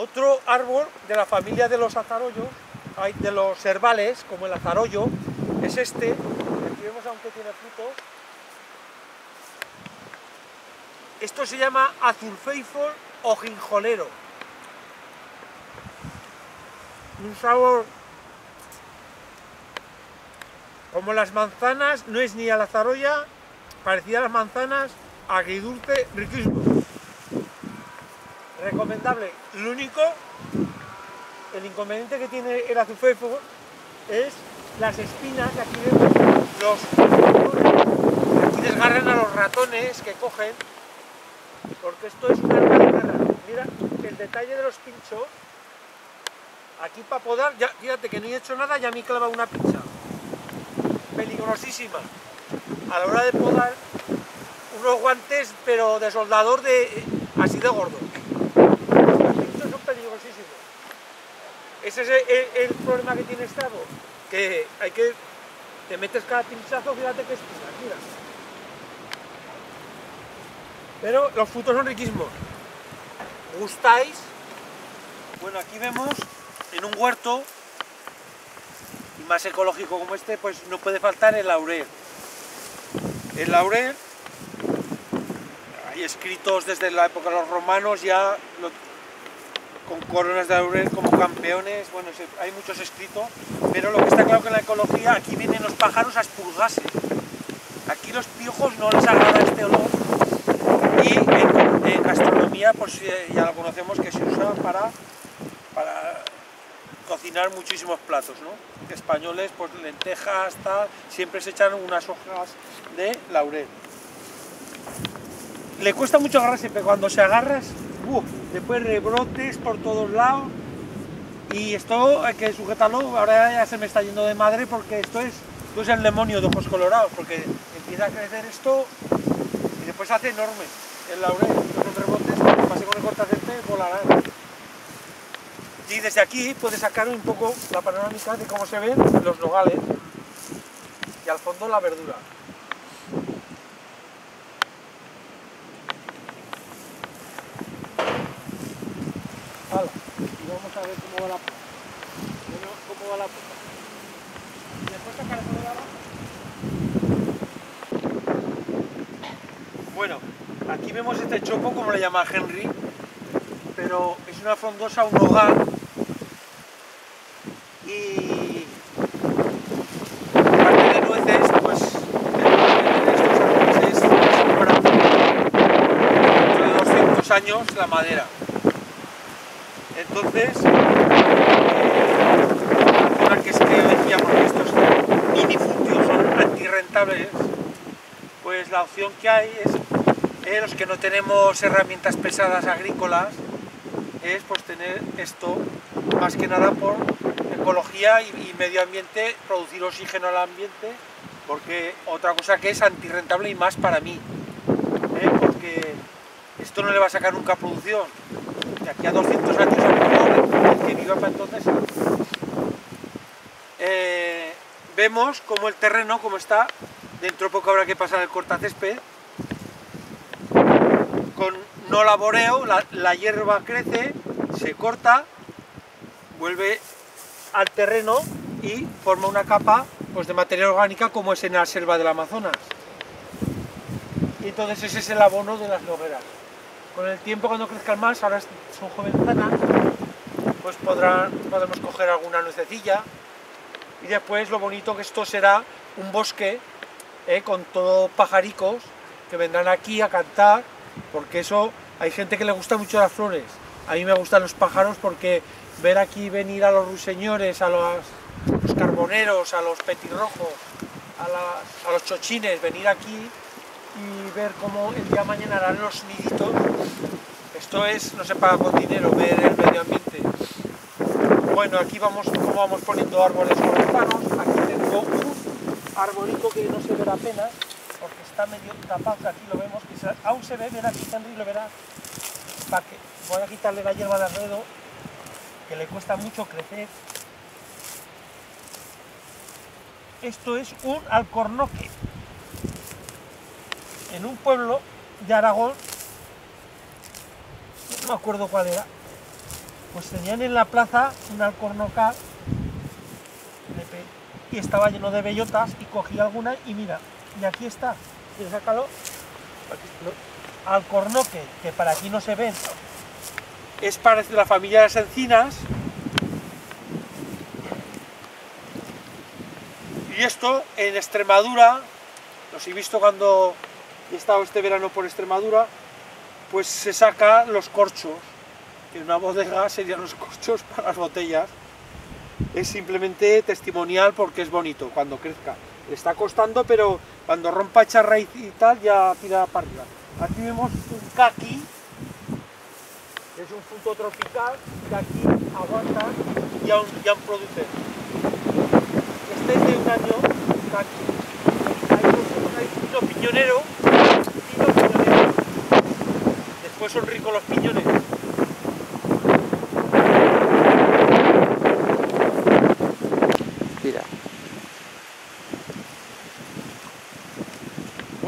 Otro árbol de la familia de los azarollos, de los herbales, como el azarollo, es este. Aquí vemos aunque tiene frutos. Esto se llama azulfeifol o ginjolero. Un sabor como las manzanas, no es ni a la zarolla, parecida a las manzanas, agridulce, riquísimo. Recomendable. Lo único, el inconveniente que tiene el azulfeifo es las espinas, que aquí vemos los aquí desgarran a los ratones que cogen, porque esto es un arma de guerra. Mira el detalle de los pinchos, aquí para podar, ya, fíjate que no he hecho nada, ya me clava una pincha. Peligrosísima. A la hora de podar, unos guantes, pero de soldador de así de gordo. Los pinchos son peligrosísimos. Ese es el, problema que tiene árbol, que hay que te metes cada pinchazo, fíjate que es mira. Pero los frutos son riquísimos. ¿Gustáis? Bueno, aquí vemos en un huerto, y más ecológico como este, pues no puede faltar el laurel. El laurel, hay escritos desde la época de los romanos ya con coronas de laurel como campeones, bueno, hay muchos escritos, pero lo que está claro que en la ecología, aquí vienen los pájaros a expulgarse. Aquí los piojos no les agrada este olor y en, gastronomía, pues ya lo conocemos que se usa para, para cocinar muchísimos platos, ¿no? Españoles, pues lentejas, tal, siempre se echan unas hojas de laurel. Le cuesta mucho agarrarse, pero cuando se agarras, después rebrotes por todos lados y esto hay que sujetarlo, ahora ya se me está yendo de madre porque esto es, esto es el demonio de ojos colorados, porque empieza a crecer esto y después hace enorme el laurel, con rebotes, pase con el cortacente volarán. Y desde aquí puedes sacar un poco la panorámica de cómo se ven los nogales y al fondo la verdura. y vamos a cómo va la puta. cómo va la puta. De. Bueno, aquí vemos este chopo, como le llama Henry, pero es una frondosa, un hogar. Y parte de nueces, pues estos árboles es de 200 años la madera. Entonces, eh, que es que decía, porque estos minifundios antirrentables, pues la opción que hay es, eh, los que no tenemos herramientas pesadas agrícolas, es pues tener esto, más que nada por ecología y, medio ambiente, producir oxígeno al ambiente, porque otra cosa que es antirrentable y más para mí, ¿eh? porque esto no le va a sacar nunca producción, de aquí a 200 años a lo mejor, el que viva para entonces, eh, vemos como el terreno, como está, dentro de poco habrá que pasar el cortacésped, con no laboreo, la, hierba crece, se corta, vuelve al terreno y forma una capa pues, de materia orgánica como es en la selva del Amazonas. Y entonces ese es el abono de las logueras. Con el tiempo cuando crezcan más, ahora son jovenzanas, pues podrán, podemos coger alguna nuececilla y después lo bonito que esto será un bosque eh, con todos pajaricos que vendrán aquí a cantar, porque eso hay gente que le gusta mucho las flores. A mí me gustan los pájaros porque ver aquí venir a los ruiseñores, a los, carboneros, a los petirrojos, a, a los chochines, venir aquí y ver cómo el día de mañana harán los niditos. Esto es, no se paga con dinero, ver el medio ambiente. Bueno, aquí vamos, vamos poniendo árboles correzanos. Aquí tengo un arbolito que no se ve apenas, porque está medio tapado, aquí lo vemos, aún se ve, verá aquí Henry lo verá. Para que, voy a quitarle la hierba de alrededor, que le cuesta mucho crecer. Esto es un alcornoque en un pueblo de Aragón, no me acuerdo cuál era, pues tenían en la plaza un alcornocar y estaba lleno de bellotas y cogí alguna y mira, y aquí está, y sácalo, alcornoque, que para aquí no se ven, es para la familia de las encinas, y esto en Extremadura, los he visto cuando he estado este verano por Extremadura, pues se saca los corchos, que una bodega serían los corchos para las botellas, es simplemente testimonial porque es bonito cuando crezca. Está costando, pero cuando rompa echa raíz y tal, ya tira para arriba. Aquí vemos un kaki, es un fruto tropical que aquí aguanta y aún, ya produce. Este es de un año, piñonero, pino piñonero. Después son ricos los piñones.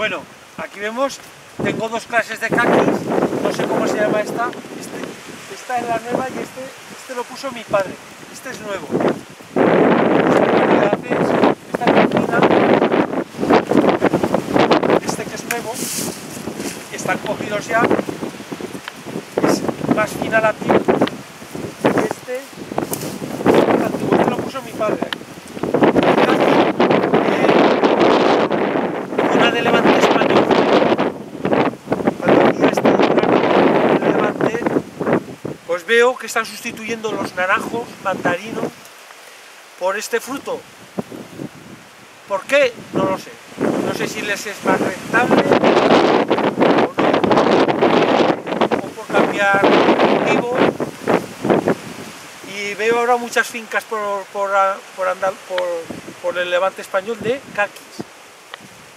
Bueno, aquí vemos, tengo dos clases de caquis, no sé cómo se llama esta, este, esta es la nueva y este, este lo puso mi padre, este es nuevo. Este que es nuevo, están cogidos ya, es más fina la piel, este, este lo puso mi padre. Veo que están sustituyendo los naranjos, mandarinos, por este fruto. ¿Por qué? No lo sé. No sé si les es más rentable o, por cambiar cultivo. Y veo ahora muchas fincas por, por, por, el levante español de caquis,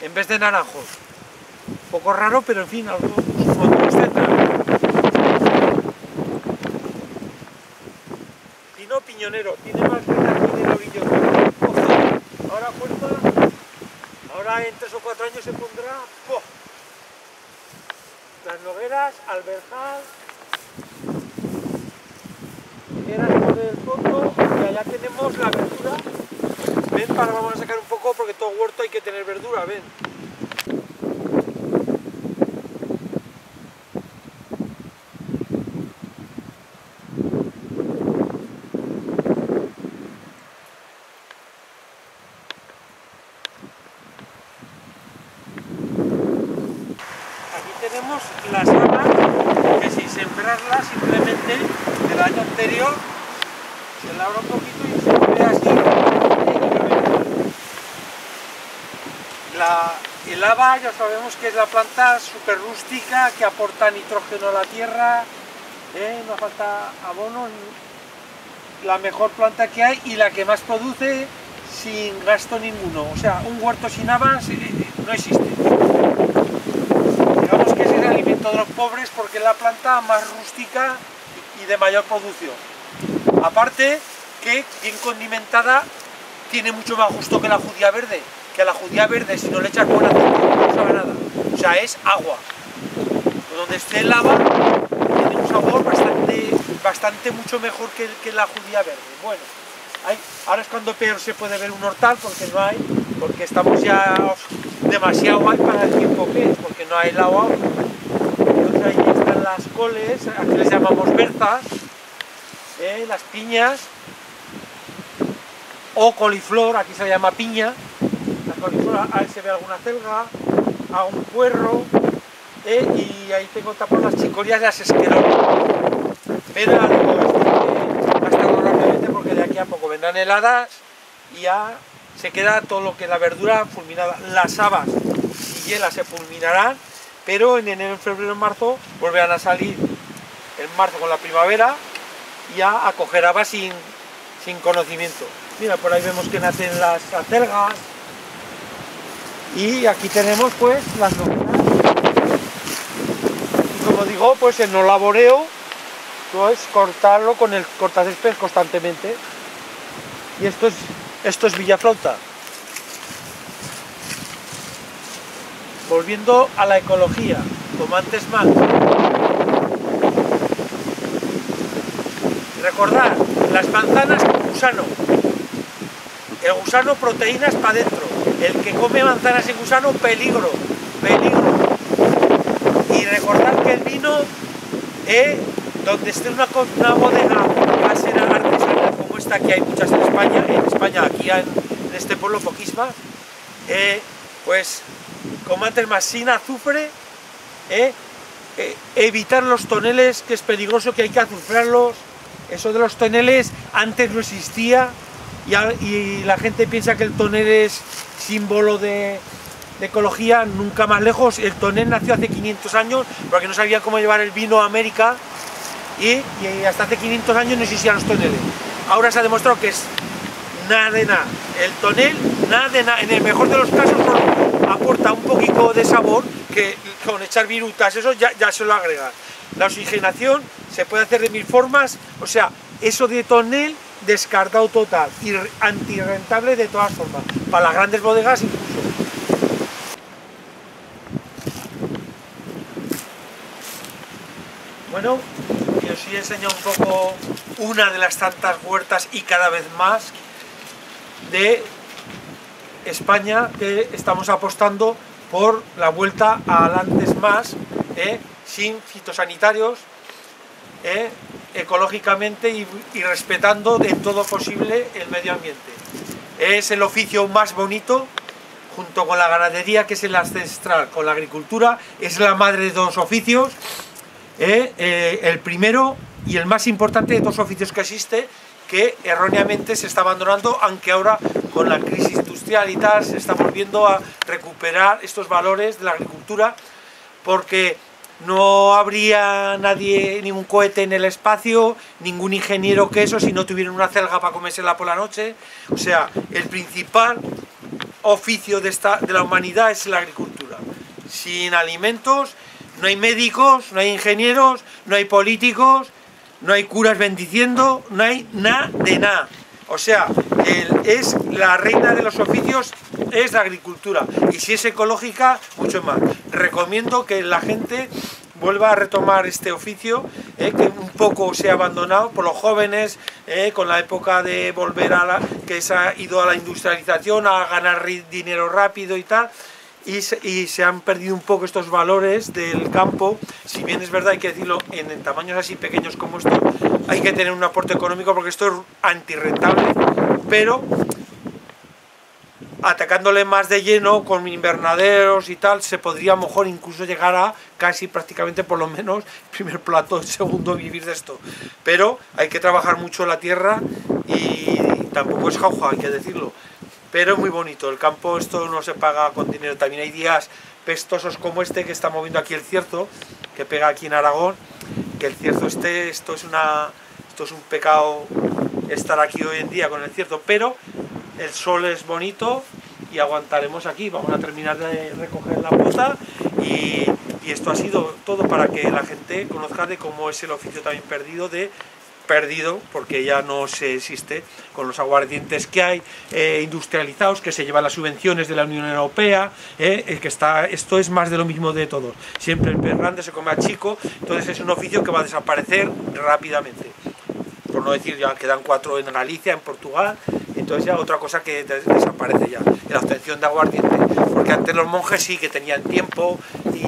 en vez de naranjos. Poco raro, pero en fin, algo piñonero, tiene más que aquí de orillo. Ahora fuerza, ahora en tres o cuatro años se pondrá las nogueras, alberjal, nogueras por el fondo y allá tenemos la verdura. Ven, para vamos a sacar un poco porque todo huerto hay que tener verdura, ven. las habas que sin sembrarlas simplemente el año anterior se labra un poquito y se ve así la, el haba ya sabemos que es la planta súper rústica que aporta nitrógeno a la tierra ¿eh? no falta abono la mejor planta que hay y la que más produce sin gasto ninguno o sea un huerto sin habas eh, no existe alimento de los pobres porque es la planta más rústica y de mayor producción. Aparte que bien condimentada tiene mucho más gusto que la judía verde, que la judía verde si no le echas buena no sabe nada. O sea, es agua. Donde esté el lava tiene un sabor bastante, bastante mucho mejor que, la judía verde. Bueno, ahora es cuando peor se puede ver un hortal porque no hay, porque estamos ya demasiado hay para el tiempo que es, porque no hay el agua ahí están las coles, aquí les llamamos berzas, ¿eh? las piñas, o coliflor, aquí se llama piña, la coliflor, ahí se ve alguna celga, a un puerro, ¿eh? y ahí tengo tapón las chicorias de las esquerolas. Pero digo, hasta rápidamente porque de aquí a poco vendrán heladas y ya se queda todo lo que es la verdura fulminada. Las habas y hielas se fulminarán pero en enero, febrero, en marzo volverán a salir en marzo con la primavera y a, coger habas sin, sin conocimiento. Mira, por ahí vemos que nacen las acelgas y aquí tenemos pues las novelas. Y como digo, pues el no laboreo pues cortarlo con el cortacésped constantemente. Y esto es, esto es Villaflauta. volviendo a la ecología, como antes más. Recordad, las manzanas con gusano. El gusano proteínas para adentro. El que come manzanas sin gusano, peligro. Peligro. Y recordad que el vino, eh, donde esté una, una bodega va a ser artesanal, como esta que hay muchas en España, en España, aquí en, este pueblo poquísimas, eh, pues como antes más sin azufre, eh, eh, evitar los toneles, que es peligroso, que hay que azufrarlos. Eso de los toneles antes no existía y, la gente piensa que el tonel es símbolo de, ecología, nunca más lejos. El tonel nació hace 500 años porque no sabía cómo llevar el vino a América y, hasta hace 500 años no existían los toneles. Ahora se ha demostrado que es nada de nada. El tonel, nada de nada. En el mejor de los casos aporta un poquito de sabor que con echar virutas, eso ya, ya se lo agrega. La oxigenación se puede hacer de mil formas, o sea, eso de tonel descartado total y antirrentable de todas formas, para las grandes bodegas incluso. Bueno, yo sí enseño un poco una de las tantas huertas y cada vez más de España que estamos apostando por la vuelta a antes más, eh, sin fitosanitarios, eh, ecológicamente y, respetando de todo posible el medio ambiente. Es el oficio más bonito, junto con la ganadería, que es el ancestral, con la agricultura, es la madre de dos oficios, eh, el primero y el más importante de dos oficios que existe, que erróneamente se está abandonando, aunque ahora con la crisis industrial y tal se está volviendo a recuperar estos valores de la agricultura, porque no habría nadie, ningún cohete en el espacio, ningún ingeniero que eso si no tuvieran una celga para comérsela por la noche. O sea, el principal oficio de, esta, de la humanidad es la agricultura. Sin alimentos no hay médicos, no hay ingenieros, no hay políticos, no hay curas bendiciendo, no hay nada de nada. O sea, es la reina de los oficios es la agricultura y si es ecológica, mucho más. Recomiendo que la gente vuelva a retomar este oficio eh, que un poco se ha abandonado por los jóvenes eh, con la época de volver a la que se ha ido a la industrialización a ganar dinero rápido y tal y se, han perdido un poco estos valores del campo, si bien es verdad, hay que decirlo, en, tamaños así pequeños como esto, hay que tener un aporte económico porque esto es antirrentable, pero atacándole más de lleno con invernaderos y tal, se podría mejor incluso llegar a casi prácticamente por lo menos primer plato, segundo vivir de esto. Pero hay que trabajar mucho la tierra y tampoco es jauja, hay que decirlo pero es muy bonito. El campo esto no se paga con dinero. También hay días pestosos como este que está moviendo aquí el cierzo, que pega aquí en Aragón, que el cierzo esté, esto es, una, esto es un pecado estar aquí hoy en día con el cierzo, pero el sol es bonito y aguantaremos aquí. Vamos a terminar de recoger la pota y, y esto ha sido todo para que la gente conozca de cómo es el oficio también perdido de perdido porque ya no se existe con los aguardientes que hay eh, industrializados que se llevan las subvenciones de la Unión Europea eh, que está esto es más de lo mismo de todos siempre el pez grande se come a chico entonces es un oficio que va a desaparecer rápidamente por no decir ya quedan cuatro en Galicia en Portugal entonces ya otra cosa que desaparece ya la obtención de aguardiente porque antes los monjes sí que tenían tiempo y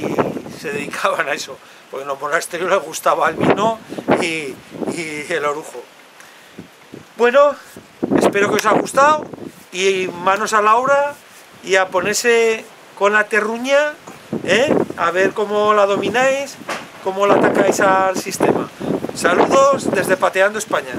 se dedicaban a eso porque en los monasterios les gustaba el vino y, el orujo. Bueno, espero que os haya gustado y manos a la obra y a ponerse con la terruña, ¿eh? a ver cómo la domináis, cómo la atacáis al sistema. Saludos desde Pateando España.